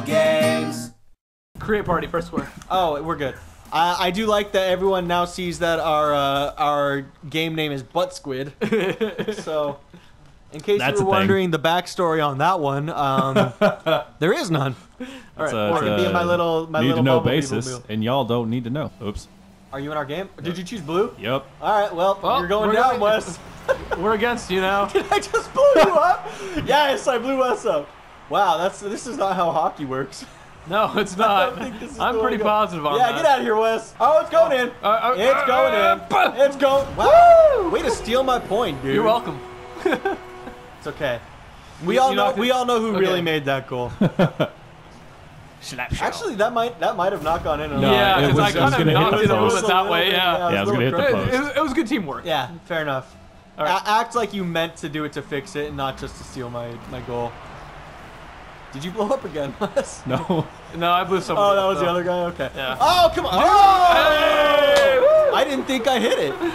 video games. Create party first square. Oh, we're good. I, I do like that everyone now sees that our uh, our game name is Butt Squid. so, in case That's you were wondering the backstory on that one, um, there is none. All right, a- or it'd be my little my need little to know basis, meal. and y'all don't need to know. Oops. Are you in our game? Did you choose blue? Yep. All right, well, Well, you're going down, going- Wes. We're against you now. Did I just blow you up? yes, I blew Wes up. Wow, that's this is not how hockey works. No, it's I not. don't think this is I'm pretty go. positive on Yeah, that. get out of here, Wes. Oh, it's going in. Uh, uh, It's uh, going uh, in. It's going. Wow. Way to steal my point, dude. You're welcome. It's okay. We You- all you're know. We all know who Okay. really made that goal. Actually, that might that might have not gone in. a No, yeah, it because was- I was kind of gonna hit knocked the it a little post. bit that way. Yeah. Yeah, it was gonna hit the post. it was, it was good teamwork. Yeah, fair enough. All right. A- act like you meant to do it to fix it, and not just to steal my my goal. Did you blow up again, Wes? No. No, I blew someone. Oh, that up, was the other guy. Okay. Yeah. Oh, come on. Oh! Hey! I didn't think I hit it.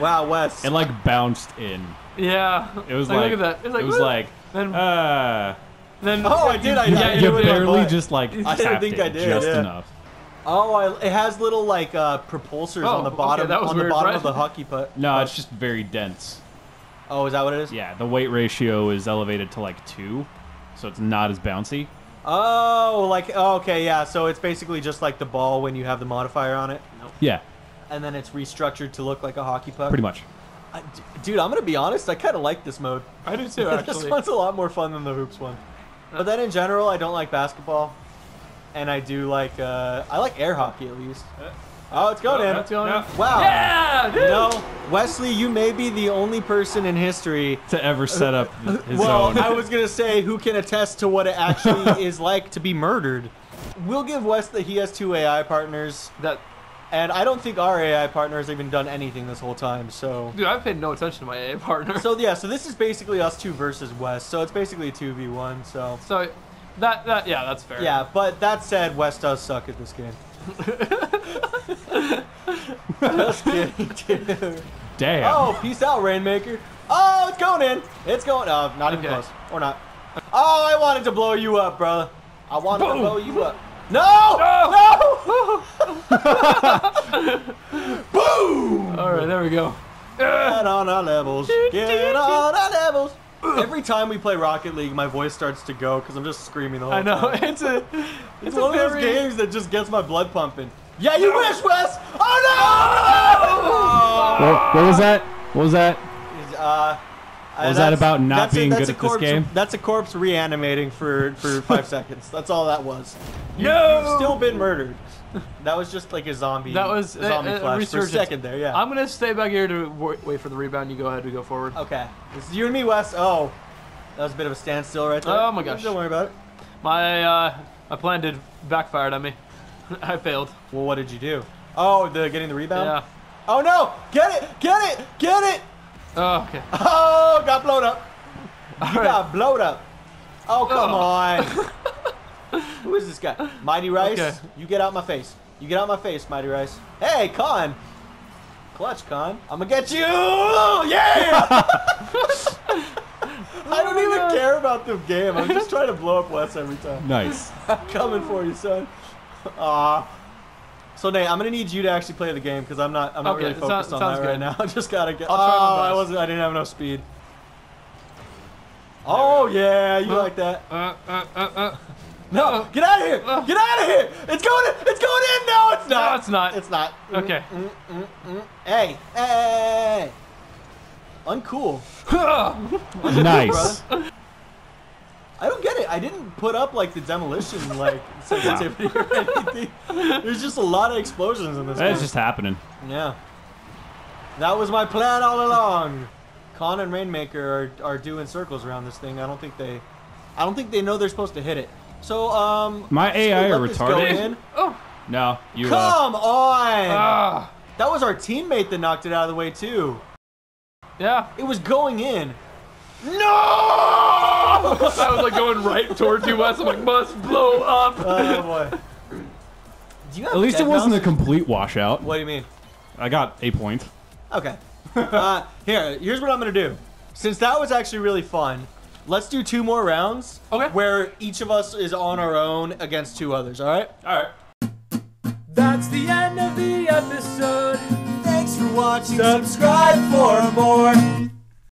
Wow, Wes. It like bounced in. Yeah. It was like, look at that. It was like, it was like then, uh, then. Oh, I did, I did. Yeah, you you barely just like I didn't think it I did, just yeah. enough. Oh, I, it has little like uh, propulsors Oh, on the okay, bottom that was on the bottom right? of the hockey puck. No, it's just very dense. Oh, is that what it is? Yeah, the weight ratio is elevated to like two, so it's not as bouncy. Oh, like oh, okay, yeah. So it's basically just like the ball when you have the modifier on it, Yeah, and then it's restructured to look like a hockey puck. pretty much. I, d- dude, I'm gonna be honest. I kind of like this mode. I do too, this actually. one's a lot more fun than the hoops one. But then in general, I don't like basketball, and I do like uh, I like air hockey at least. Oh, it's going oh, in. That's going in. Wow. Yeah, dude. You know, Wesley, you may be the only person in history To ever set up his well, own. I was gonna say who can attest to what it actually is like to be murdered. We'll give Wes that he has two AI partners, That, and I don't think our AI partner has even done anything this whole time. So, dude, I've paid no attention to my AI partner. so yeah, so this is basically us two versus Wes. So it's basically two v one. So So, that, that, yeah, that's fair. yeah, but that said, Wes does suck at this game. Just kidding, dude. Damn. Oh, peace out, Rainmaker. Oh, it's going in. It's going. Oh, not even Okay. close. Or not. Oh, I wanted to blow you up, brother. I wanted to blow you up. No! No! Boom! All right, there we go. Get on our levels. Get on our levels. Every time we play Rocket League, my voice starts to go because I'm just screaming the whole time. I know. time. It's a, It's, it's one of those games that just gets my blood pumping. Yeah, you wish, Wes! Oh no! What, what was that? What was that? Uh, What was that about not that's a- being good a at this game? That's a corpse reanimating for, for five seconds. That's all that was. You, No! You've still been murdered. That was just like a zombie. That was a zombie a- a flash for a second there. Yeah. I'm gonna stay back here to wa- wait for the rebound. You go ahead. We go forward. okay. This is you and me, Wes. Oh, that was a bit of a standstill right there. Oh my gosh. Don't worry about it. My uh, my plan did backfired on me. I failed. Well, what did you do? Oh, the getting the rebound. Yeah. Oh no! Get it! Get it! Get it! Oh, okay. Oh, got blown up. All You right. got blown up. Oh come Oh. on. Who is this guy? Mighty Rice. Okay. You get out my face. You get out my face, Mighty Rice. Hey, Con. Clutch, Con. I'm gonna get you. Yeah. I don't oh even God. care about the game. I'm just trying to blow up Wes every time. Nice. I'm coming for you, son. Aw. So Nate, I'm gonna need you to actually play the game because I'm not. I'm not Okay, really focused sounds- on sounds that right now. I just gotta get. I'll try my oh, I wasn't. I didn't have enough speed. Oh yeah, you Uh, like that? Uh, uh, uh, uh. No, get out of here! uh. Get out of here! It's going in! It's going in! No, it's not! No, it's not. It's not. Okay. Hey, hey, hey, hey. Uncool. Nice. I don't get it. I didn't put up like the demolition like sensitivity or anything. There's just a lot of explosions in this. That's just happening. Yeah. That was my plan all along. Con and Rainmaker are, are doing circles around this thing. I don't think they I don't think they know they're supposed to hit it. So um My just AI are let retarded. in. Oh. No, you. Uh, Come on! Ah. that was our teammate that knocked it out of the way too. Yeah. It was going in. No! I was like going right towards you, Wes. I'm like, must blow up. oh boy. Do you have at least dead it wasn't a mouse? complete washout. What do you mean? I got a point. Okay. uh, here, here's what I'm gonna do. Since that was actually really fun, Let's do two more rounds. Okay. Where each of us is on our own against two others. All right. All right. That's the end of the episode. Thanks for watching. Subscribe for more.